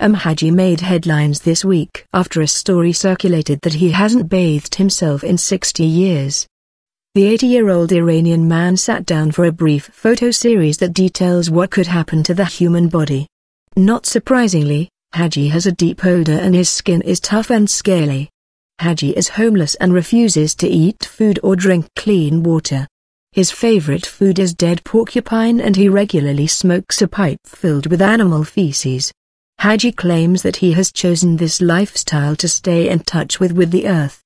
Hadji made headlines this week after a story circulated that he hasn't bathed himself in 60 years. The 80-year-old Iranian man sat down for a brief photo series that details what could happen to the human body. Not surprisingly, Hadji has a deep odor and his skin is tough and scaly. Hadji is homeless and refuses to eat food or drink clean water. His favorite food is dead porcupine and he regularly smokes a pipe filled with animal feces. Hadji claims that he has chosen this lifestyle to stay in touch with with the earth.